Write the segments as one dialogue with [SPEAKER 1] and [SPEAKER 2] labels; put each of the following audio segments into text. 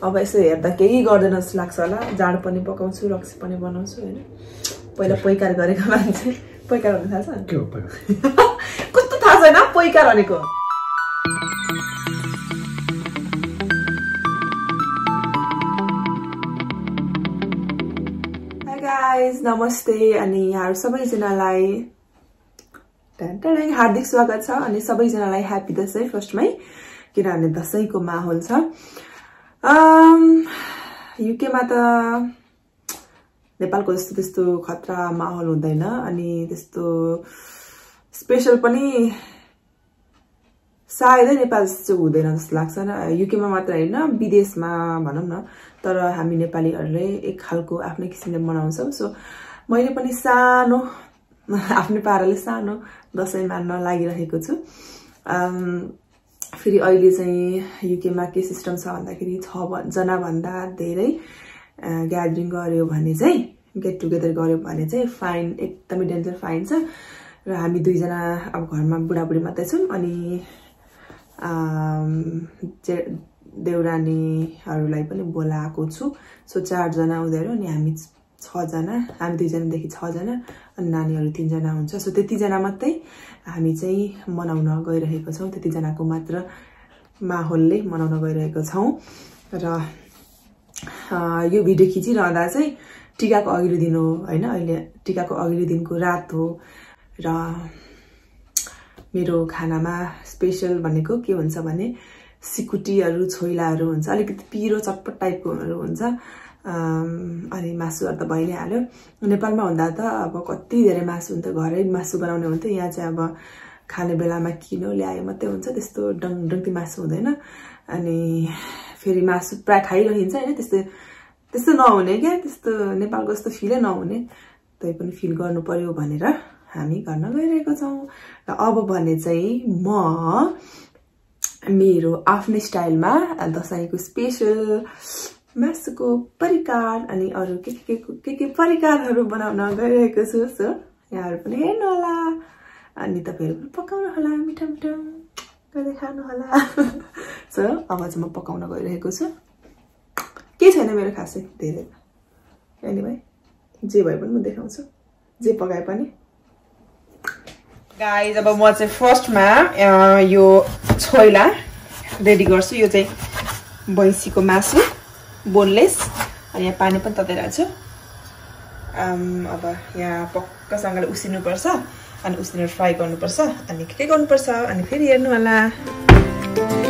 [SPEAKER 1] अब यसो हेर्दा केही गर्दैन जस्तो लाग्छ होला। जाडो पनि पकाउँछु रक्सी पनि बनाउँछु होइन? पहिला पैकार गरेको मान्छे। पैकार भन्नु थाहा छ? कस्तो थाहा छैन? पैकार भनेको। नमस्ते अनि यहाँहरू सबैजनालाई हार्दिक स्वागत छ अनि सबैजनालाई ह्याप्पी दसैँ फर्स्टमै किनभने दसैँको माहौल छ। युकेमा त नेपालको जस्तो त्यस्तो खतरा माहौल हुँदैन अनि त्यस्तो स्पेसल पनि सायदै नेपाल जस्तो हुँदैन जस्तो लाग्छ युकेमा मात्र होइन विदेशमा भनौँ न तर हामी नेपालीहरूले एक खालको आफ्नै किसिमले मनाउँछौँ। सो मैले पनि सानो आफ्नै पाराले सानो दसैँ मान्न लागिरहेको छु। अम, फेरि अहिले चाहिँ युकेमा के सिस्टम छ भन्दाखेरि छजनाभन्दा धेरै ग्यादरिङ गऱ्यो भने चाहिँ गेट टुगेदर गऱ्यो भने चाहिँ फाइन एकदमै डेन्जर फाइन छ। र हामी दुईजना अब घरमा बुढाबुढी मात्रै छौँ अनि देउरानीहरूलाई पनि बोलाएको छु। सो चारजना उनीहरू अनि हामी छजना हामी दुईजनादेखि छजना अनि नानीहरू तिनजना हुन्छ। सो त्यतिजना मात्रै हामी चाहिँ मनाउन गइरहेको छौँ। त्यतिजनाको मात्र माहौलले मनाउन गइरहेको छौँ। र यो भिडियो खिचिरहँदा चाहिँ टिकाको अघिल्लो दिन हो होइन? अहिले टिकाको अघिल्लो दिनको रात हो। र मेरो खानामा स्पेसल भनेको के हुन्छ भने सिकुटीहरू छोइलाहरू हुन्छ। अलिकति पिरो चटपट टाइपकोहरू हुन्छ। अनि मासुहरू त भइ हाल्यो नेपालमा हुँदा त अब कति धेरै मासु हुन्थ्यो घरै मासु बनाउने हुन्थ्यो यहाँ चाहिँ अब खाने बेलामा किनो ल्यायो मात्रै हुन्छ त्यस्तो डङ डङ्ती मासु हुँदैन। अनि फेरि मासु प्रायः खाइरहन्छ होइन त्यस्तो त्यस्तो नहुने क्या त्यस्तो नेपालको जस्तो फिलै नहुने। तै पनि फिल गर्नु पर्यो भनेर हामी गर्न गइरहेको छौँ। र अब भने चाहिँ म मेरो आफ्नै स्टाइलमा दसैँको स्पेसल मासुको परिकार अनि अरू के के के के परिकारहरू बनाउन गइरहेको छु सो यहाँहरू पनि हेर्नु होला। अनि तपाईँहरू पनि पकाउनु होला मिठो मिठो। गर्दै खानु होला। सो अब चाहिँ म पकाउन गइरहेको छु। केही छैन मेरो खासै? धेरै। एनिवे जे भए पनि म देखाउँछु। जे पकाए पनि। गाई जब म चाहिँ फर्स्टमा यो छोइला रेडी गर्छु। यो चाहिँ भैँसीको मासु। बोनलेस अनि यहाँ पानी पनि तताइरहेको छु अब यहाँ पक्कासँगले उसिन्नुपर्छ अनि उसिनेर फ्राई गर्नुपर्छ अनि के के गर्नुपर्छ अनि फेरि हेर्नु होला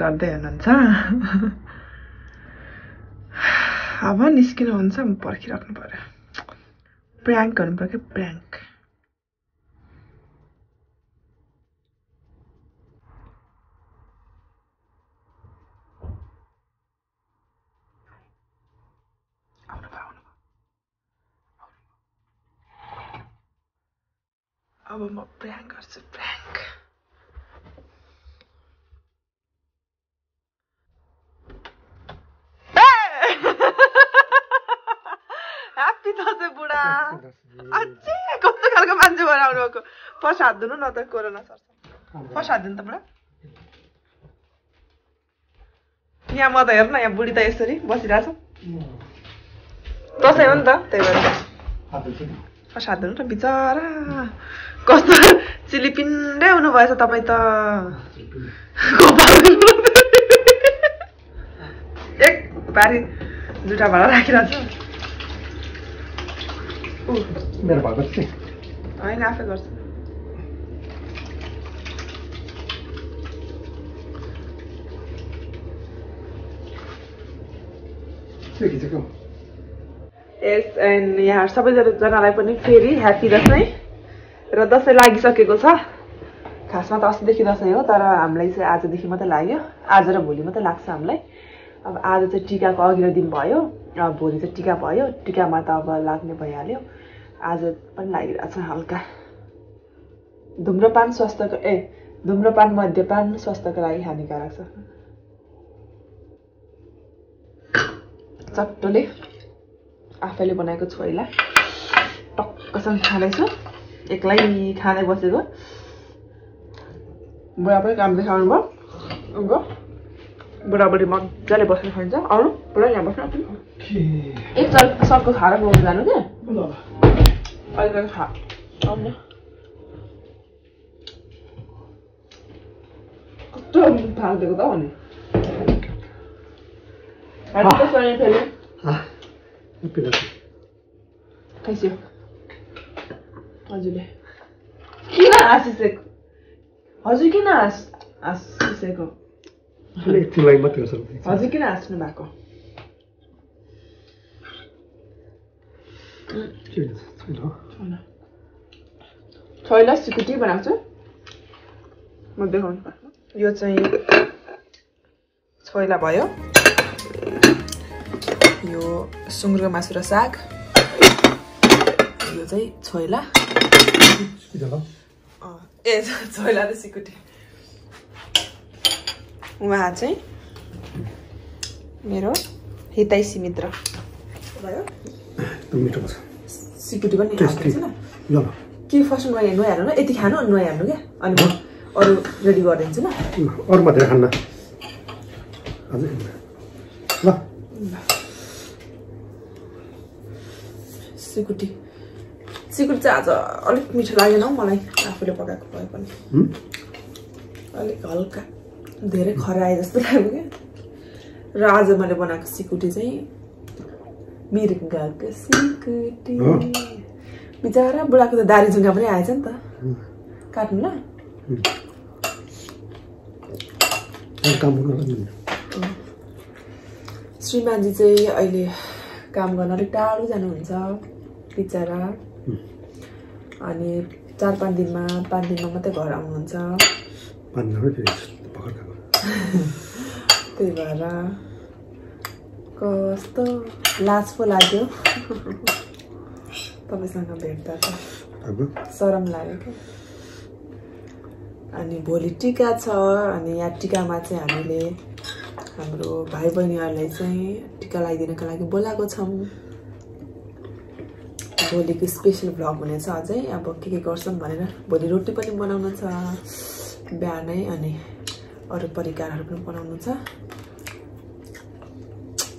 [SPEAKER 1] गर्दै हुनुहुन्छ। अब निस्किनु हुन्छ म पर्खिराख्नु पर्यो। प्र्याङ्क गर्नु पर्यो क्या प्र्याङ्क अब म प्र्याङ्क गर्छु प्र्याङ्क ह्याप्पी दसैँ बुढा अझै कस्तो खालको मान्छे भएर आउनु भएको फर्स्ट हात धुनु न त कोरोना सर्छ फर्स्ट हात धुनु त बुढा यहाँ म त हेर्न यहाँ बुढी त यसरी बसिरहेको छ दसैँ हो नि त त्यही भएर साधन र बिचरा कस्तो चिलिपिन्डै हुनुभएछ तपाईँ त एक पारी जुठा भाडा राखिरहेको छु
[SPEAKER 2] मेरो भएको चाहिँ
[SPEAKER 1] होइन आफै गर्छ
[SPEAKER 2] खिचेको
[SPEAKER 1] यस एन्ड यहाँ सबैजनालाई पनि फेरि ह्याप्पी दसैँ र दसैँ लागिसकेको छ खासमा त अस्तिदेखि दसैँ हो तर हामीलाई चाहिँ आजदेखि मात्रै लाग्यो आज र भोलि मात्रै लाग्छ हामीलाई अब आज चाहिँ टिकाको अघिल्लो दिन भयो भोलि चाहिँ टिका भयो टिकामा त अब लाग्ने भइहाल्यो आज पनि लागिरहेछ हल्का। धुम्रपान स्वास्थ्यको ए धुम्रपान मद्यपान स्वास्थ्यको लागि हानिकारक छ। चट्टोले आफैले बनाएको छोइला टक्कसँग खाँदैछु। एक्लै खाँदै बसेको। बुढा पनि काम देखाउनु भयो। अब बुढाबुढी मजाले बसेर खान्छ। आउनु बुढा यहाँ बस्नु। आफ्नो एक चल सक्को खाएर बोक्नु जानु क्या? अलिकति खा आउनु कस्तो थालिदिएको त हौ अनि फेरि खाइस्यो हजुरले किन हाँसिसेको हजुर किन हाँस हाँसिसेको हजुर किन हाँस्नु भएको
[SPEAKER 2] छैन
[SPEAKER 1] सिकुटी बनाएको छु म देखाउनु पर्छ यो चाहिँ छोइला भयो यो सुँगुरको मासु र साग यो चाहिँ छोइला ए छोइला र सिकुटी उहाँ चाहिँ मेरो हितैसी मित्र भयो
[SPEAKER 2] मिठो
[SPEAKER 1] सिकुटी पनि के फर्स्ट नुहाइ नुहाइहाल्नु न? यति खानु अनि नुहाइहाल्नु क्या? अनि म अरू रेडी गरिदिन्छु ल
[SPEAKER 2] अरू मात्रै खान्न। ल।
[SPEAKER 1] सिकुटी सिकुटी चाहिँ आज अलिक मिठो लागेन हौ मलाई। आफूले पकाएको भए पनि? अलिक हल्का धेरै खराए जस्तो लाग्यो क्या। र आज मैले बनाएको सिकुटी चाहिँ मिर्गाको सिकुटी? बिचरा बुढाको त दारी जुङ्गा पनि आएछ नि त। काट्नु ल। श्रीमानजी चाहिँ अहिले काम गर्न अलिक टाढो जानुहुन्छ बिचरा। अनि चार पाँच दिनमा पाँच दिनमा मात्रै घर आउनुहुन्छ। त्यही भएर। कस्तो लाज पो लाग्यो। तपाईँसँग भेट्दा त सरम लाग्यो क्या। अनि भोलि टिका छ अनि यहाँ टिकामा चाहिँ हामीले हाम्रो भाइ बहिनीहरूलाई चाहिँ टिका लगाइदिनको लागि बोलाएको छौँ। भोलिको स्पेसल भ्लग हुनेछ अझै। अब के के गर्छौँ भनेर भोलि रोटी पनि बनाउनु छ बिहानै अनि अरू परिकारहरू पनि बनाउनु छ।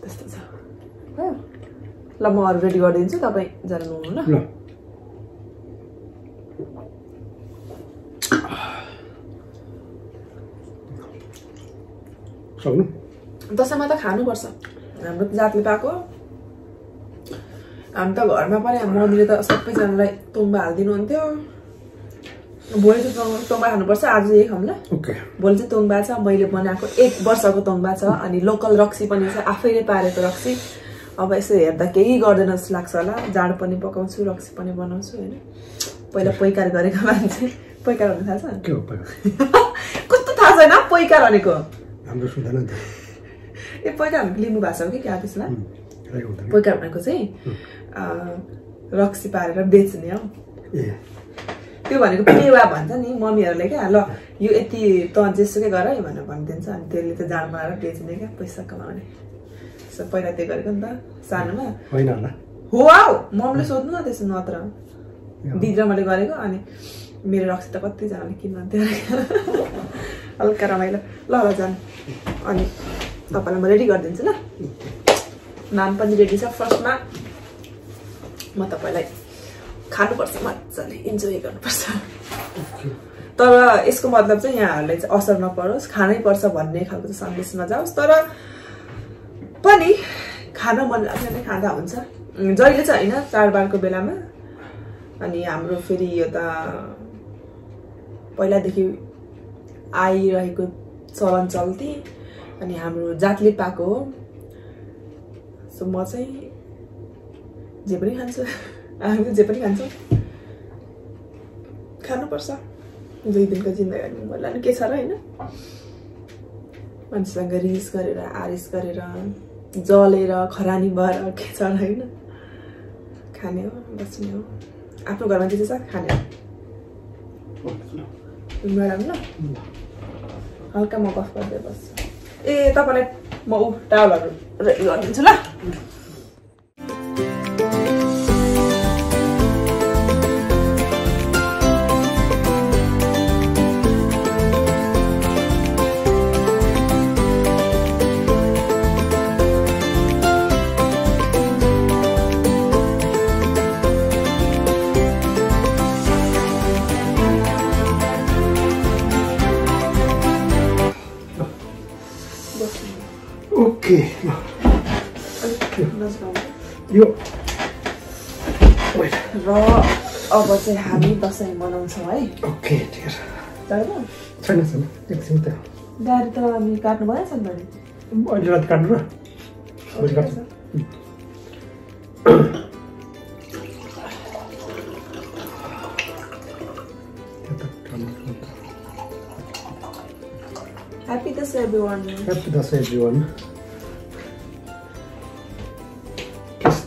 [SPEAKER 1] त्यस्तो छ। ल म अरू रेडी गरिदिन्छु तपाईँ जानु ल। दसैँमा त खानुपर्छ। हाम्रो जातले पाएको। हामी त घरमा पनि हाम्रो मम्मीले त सबैजनालाई तोङ्बा हालिदिनुहुन्थ्यो। भोलि चाहिँ तोङ्बा खानुपर्छ आज यही खाऊँ ल।
[SPEAKER 2] ओके।
[SPEAKER 1] भोलि चाहिँ तोङ्बा छ मैले बनाएको एक वर्षको तोङ्बा छ अनि लोकल रक्सी पनि छ आफैले पारेको रक्सी। अब यसो हेर्दा केही गर्दैन जस्तो लाग्छ होला। जाँड पनि पकाउँछु रक्सी पनि बनाउँछु होइन? पहिला पैकार गरेको मान्छे पैकार भन्नु थाहा छ कस्तो थाहा छैन? पैकार भनेको। ए पैकार भनेको लिम्बू भाषा हो कि क्या
[SPEAKER 2] हुँदैन।
[SPEAKER 1] पैकार भनेको चाहिँ रक्सी पारेर बेच्ने हौ।
[SPEAKER 2] ए।
[SPEAKER 1] त्यो भनेको पेवा भन्छ नि मम्मीहरूले क्या ल यो यति त जेसुकै गर है भनेर भनिदिन्छ अनि त्यसले चाहिँ जाँड बनाएर बेच्ने क्या पैसा कमाउने। सो पहिला त्यो गरेको नि त सानोमा।
[SPEAKER 2] होइन होला।
[SPEAKER 1] हो आऊ मम्मीले सोध्नु न त्यसो नत्र। दिदी र मैले गरेको अनि मेरो रक्सी त कतिजनाले किन्नुहुन्थ्यो हल्का रमाइलो। ल ल जानु। अनि तपाईँलाई म रेडी गरिदिन्छु ल। नान पनि रेडी छ फर्स्टमा। म तपाईँलाई खानुपर्छ मजाले इन्जोय गर्नुपर्छ। तर यसको मतलब चाहिँ यहाँहरूलाई चाहिँ असर नपरोस् खानै पर्छ भन्ने खालको चाहिँ सन्देश नजाओस् तर पनि खान मन लाग्छ नै खाँदा हुन्छ। जहिले चाहिँ होइन चाडबाडको बेलामा। अनि हाम्रो फेरि यो त पहिलादेखि आइरहेको चलन चल्ती। अनि हाम्रो जातले पाएको हो। सो म चाहिँ जे पनि खान्छु। हामी जे पनि खान्छौँ खानुपर्छ दुई दिनको जिन्दगी मलाई नि के छ र होइन मान्छेसँग रिस गरेर आरिस गरेर जलेर खरानी भएर के छ र होइन खाने हो बस्ने हो आफ्नो घरमा जे छ खाने हो ल हल्का म गफ गर्दै बस्छु ए तपाईँलाई म ऊ टावलहरू रेडी गरिदिन्छु ल नजिक
[SPEAKER 2] यो
[SPEAKER 1] र अब चाहिँ हामी दसैँ मनाउँछौँ है
[SPEAKER 2] ओके ठिक छ
[SPEAKER 1] दाजु
[SPEAKER 2] छैन छैन एकछिन त
[SPEAKER 1] गाडी त हामी काट्नु सधैँ
[SPEAKER 2] अहिले राति काट्नु र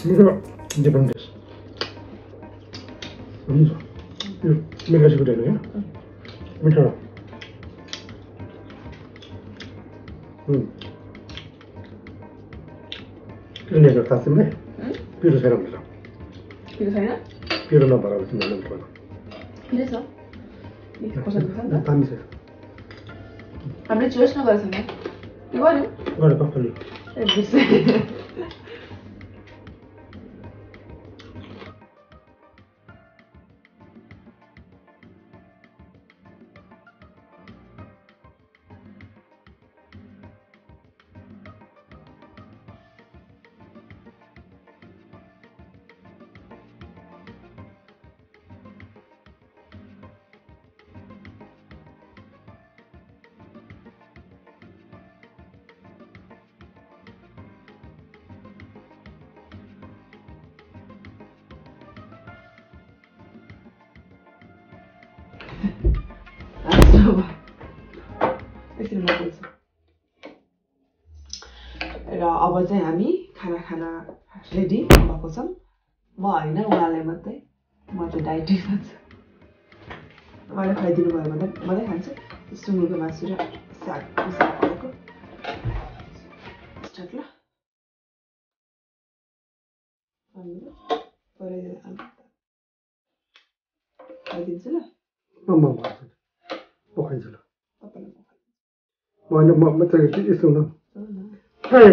[SPEAKER 1] ह्याप्पी दसैँ
[SPEAKER 2] जीवन केस त्यस्तै हो केस काटेको अलिक
[SPEAKER 1] नदेखाएर
[SPEAKER 2] अलिकति काटेको केस यस्तो अब म चाहिँ नेक्स्ट चाहिँ सिक्युरिटी चाख्छु ल
[SPEAKER 1] ओके फर्स्टमा खाऊ छोइला र सिकुटी
[SPEAKER 2] यो चाहिँ
[SPEAKER 1] मलाई सिकुटी खास चाहिँ मन परेन आज
[SPEAKER 2] सुन्नु न
[SPEAKER 1] हुन्छ
[SPEAKER 2] मेरो डिफ्रेन्ट टेस्ट हुन्छ यो मेगा सिक्युरिटी होइन क्या मिठो अँ। किन ल्याएको थाहा छ तिमीलाई पिरो छैन भनेर
[SPEAKER 1] पिरो छैन
[SPEAKER 2] पिरो नभएर अब तिमीलाई मन परेन
[SPEAKER 1] पिरो छ ए, कसरी छ नि त?
[SPEAKER 2] दामी छ
[SPEAKER 1] हामीले चोइस नगरेको छैन के गर्यो
[SPEAKER 2] गरेको अलि
[SPEAKER 1] ए बिर्सेँ एकछिन बोल्छु र अब चाहिँ हामी खाना खाना रेडी भएको छौँ म होइन उहाँलाई मात्रै म चाहिँ डाइटिङ खान्छु उहाँले खुवाइदिनु भयो भने मात्रै खान्छु सुँगुरको मासु र साग साग परेको स्टार्ट ल खुवाइदिन्छु ल
[SPEAKER 2] पखाइन्छु ल
[SPEAKER 1] तपाईँलाई म
[SPEAKER 2] म होइन म म चाहिँ यस्तो हुन
[SPEAKER 1] खुवाइदिन्छु न
[SPEAKER 2] कहाँ एक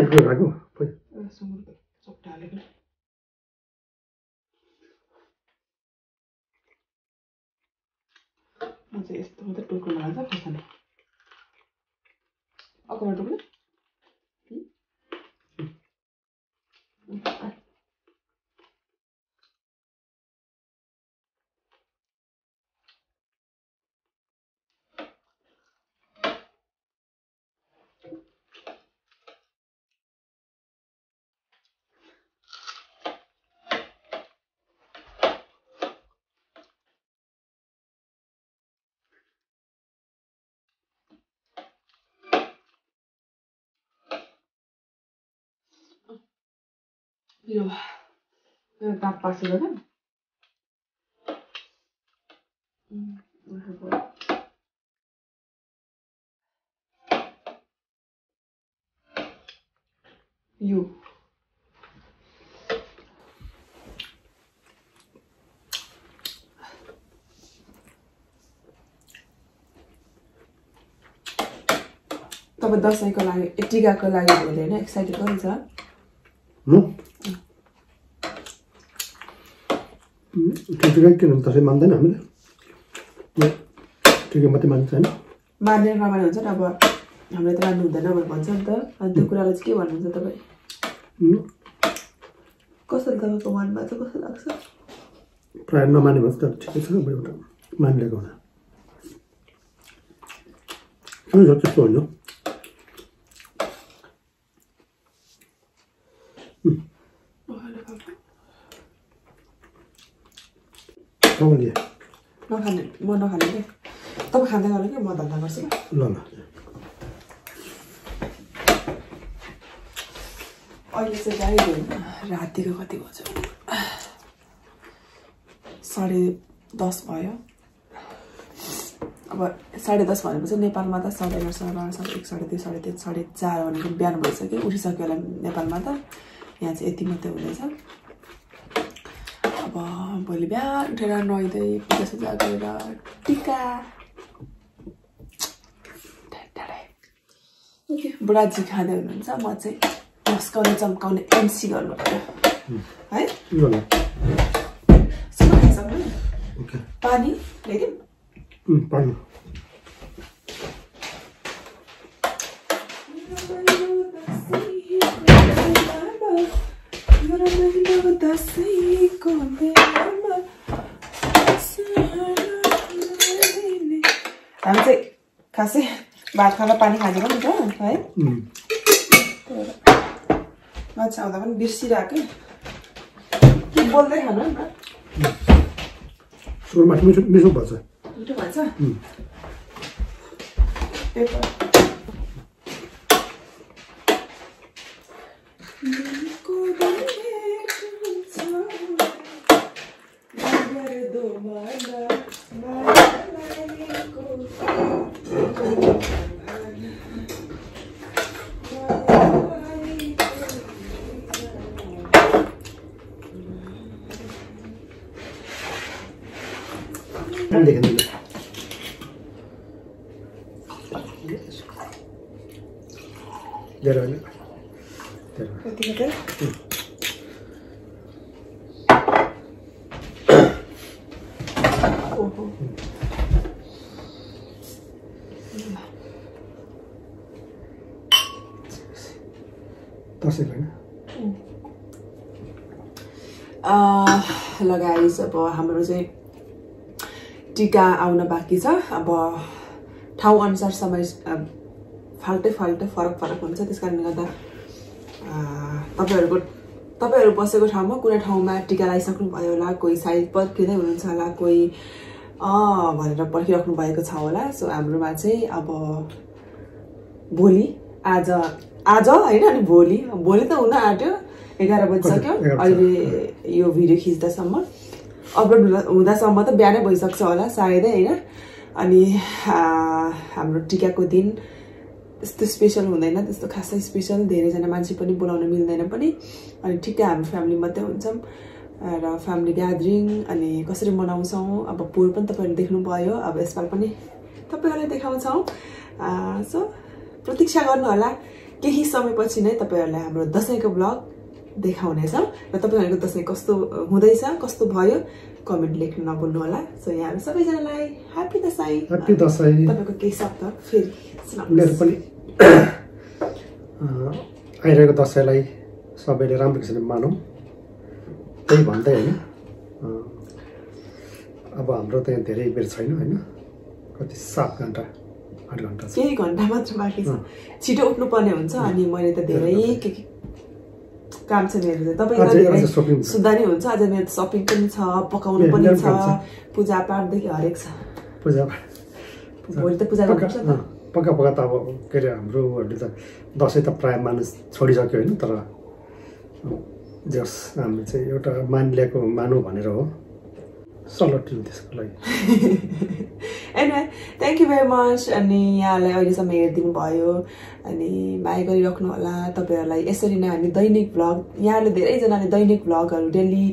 [SPEAKER 2] दुई खाएको खोइ
[SPEAKER 1] एउटा सुँगुरको चोट्टा हालेको म चाहिँ यस्तो मात्रै टोक्नु लाग्छ खोर्सानी अर्कोबाट टोक्नु पासेको क्या यो तपाईँ दसैँको लागि ए, टिकाको लागि भोलि होइन एक्साइटेड पनि छ
[SPEAKER 2] म ठिकै किन दसैँ मान्दैन हामीले ठिकै मात्रै मान्छ होइन
[SPEAKER 1] मान्ने रमाइलो हुन्छ नि अब हामीले त मान्नु हुँदैन भनेर भन्छ नि त अनि त्यो कुरालाई चाहिँ के भन्नुहुन्छ तपाईँ कस्तो तपाईँको मनमा चाहिँ कस्तो लाग्छ
[SPEAKER 2] प्रायः नमाने भए त ठिकै छ अब एउटा मानिलिएको हुँदा हुन्छ त्यस्तो होइन तपाईँले
[SPEAKER 1] नखाने म नखाने क्या तपाईँ खाँदै गर्नु क्या म धन्दा गर्छु ल
[SPEAKER 2] ल
[SPEAKER 1] अहिले चाहिँ गाई रातिको कति बज्यो साढे दस भयो अब साढे दस भनेपछि नेपालमा त साढे एघार साढे बाह्र साढे एक साढे दुई साढे तिन साढे चार भनेको बिहान भइसक्यो उठिसक्यो होला नेपालमा त यहाँ चाहिँ यति मात्रै हुँदैछ अब भोलि बिहान उठेर नुहाइँदै पूजासुजा गरेर टिका बुढाजी खाँदै हुनुहुन्छ म चाहिँ मस्काउने चम्काउने एमसी गर्नु है पानी ल्याइदिउँ खासै भात खाँदा पानी खाँदैन नि त है?
[SPEAKER 2] उम्,
[SPEAKER 1] माछा आउँदा पनि बिर्सिरहेको। के बोल्दै खानु नि त
[SPEAKER 2] मिठो मिठो भन्छ।
[SPEAKER 1] मिठो भन्छ? पेपर
[SPEAKER 2] ठन्डे खाँदैन धेरै होइन
[SPEAKER 1] चाहिँ ओहो लगाइस अब हाम्रो चाहिँ टिका आउन बाँकी छ अब ठाउँ अनुसार समय फाल्टै फाल्टै फरक फरक हुन्छ त्यस कारणले गर्दा तपाईँहरूको तपाईँहरू बसेको ठाउँमा कुनै ठाउँमा टिका लगाइसक्नु भयो होला कोही सायद पर्खिँदै हुनुहुन्छ होला कोही अँ भनेर पर्खिराख्नु भएको छ होला। सो हाम्रोमा चाहिँ अब भोलि आज आज होइन अनि भोलि। भोलि त हुन आँट्यो एघार बजिसक्यो। अहिले यो भिडियो खिच्दासम्म। अपलोड हुँदा हुँदासम्म त बिहानै भइसक्छ होला सायदै होइन। अनि हाम्रो टिकाको दिन त्यस्तो स्पेसल हुँदैन त्यस्तो खासै स्पेसल धेरैजना मान्छे पनि बोलाउन मिल्दैन पनि। अनि ठिकै हाम्रो फ्यामिली मात्रै हुन्छौँ र फ्यामिली ग्यादरिङ अनि कसरी मनाउँछौँ अब पोहोर पनि तपाईँहरूले देख्नुभयो अब यसपालि पनि तपाईँहरूलाई देखाउँछौँ। सो प्रतीक्षा गर्नुहोला केही समयपछि नै तपाईँहरूलाई हाम्रो दसैँको ब्लग देखाउनेछौँ। र तपाईँहरूको दसैँ कस्तो हुँदैछ कस्तो भयो कमेन्ट लेख्न नभुल्नु होला। सो यहाँहरू सबैजनालाई ह्याप्पी दसैँ
[SPEAKER 2] ह्याप्पी दसैँ
[SPEAKER 1] तपाईँको केही शब्द फेरि।
[SPEAKER 2] मेरो पनि आइरहेको दसैँलाई सबैले राम्रो किसिमले मानौँ। त्यही भन्दै होइन। अब हाम्रो त यहाँ धेरै बेर छैन होइन। कति सात घन्टा आठ घन्टा
[SPEAKER 1] केही घन्टा मात्र बाँकी छ। छिटो उठ्नुपर्ने हुन्छ अनि मैले त धेरै के के काम छ मेरो चाहिँ तपाईँ
[SPEAKER 2] अझै-
[SPEAKER 1] धेरै
[SPEAKER 2] अझै shopping छ।
[SPEAKER 1] सुत्दा नि हुन्छ अझ मेरो त सपिङ पनि छ पकाउनु पनि छ। पूजापाठदेखि हरेक छ। भोलि त पूजा
[SPEAKER 2] पक्का
[SPEAKER 1] गर्नुपर्छ
[SPEAKER 2] पक्का पक्का त अब के अरे हाम्रोहरूले त दसैँ त प्रायः मानिस छोडिसक्यो होइन तर जस हामी चाहिँ एउटा मानिलिएको मानौँ भनेर हो। सल्लाह त्यसको लागि।
[SPEAKER 1] Anyway thank you very much अनि यहाँलाई अहिलेसम्म हेरिदिनु भयो अनि माया गरिराख्नु होला तपाईँहरूलाई यसरी नै हामी दैनिक भ्लग यहाँले धेरैजनाले दैनिक भ्लगहरू डेली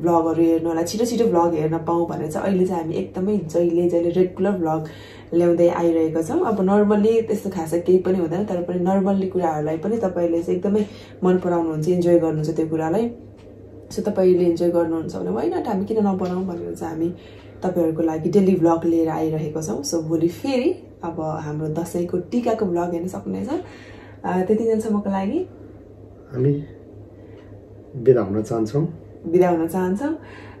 [SPEAKER 1] भ्लगहरू हेर्नु होला छिटो छिटो भ्लग हेर्न पाऊँ भनेर चाहिँ अहिले चाहिँ हामी एकदमै जहिले जहिले रेगुलर भ्लग ल्याउँदै आइरहेका छौँ। अब नर्मल्ली त्यस्तो खासै केही पनि हुँदैन तर पनि नर्मल्ली कुराहरूलाई पनि तपाईँले चाहिँ एकदमै मन पराउनुहुन्छ इन्जोय गर्नुहुन्छ त्यो कुरालाई। सो तपाईँले इन्जोय गर्नुहुन्छ भने वाइ नट हामी किन नबनाउँ भनेर चाहिँ हामी। तपाईँहरूको लागि डेली भ्लग लिएर आइरहेको छौँ। सो भोलि फेरि अब हाम्रो दसैँको टिकाको भ्लग हेर्न सक्नुहुनेछ। अँ, त्यति दिनसम्मको लागि
[SPEAKER 2] हामी बिदा हुन चाहन्छौँ।
[SPEAKER 1] बिदा हुन चाहन्छौँ।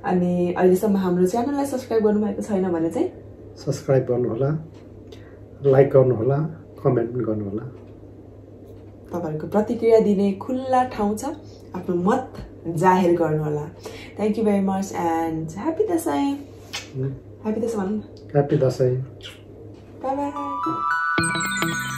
[SPEAKER 1] अनि अहिलेसम्म हाम्रो च्यानललाई सब्सक्राइब गर्नुभएको छैन भने चाहिँ
[SPEAKER 2] सब्सक्राइब गर्नुहोला लाइक गर्नुहोला कमेन्ट पनि गर्नुहोला।
[SPEAKER 1] तपाईँहरूको प्रतिक्रिया दिने खुल्ला ठाउँ छ। आफ्नो मत जाहेर गर्नुहोला। Thank you very much and happy Dashain. Happy this one.
[SPEAKER 2] Happy Dasai.
[SPEAKER 1] Bye bye.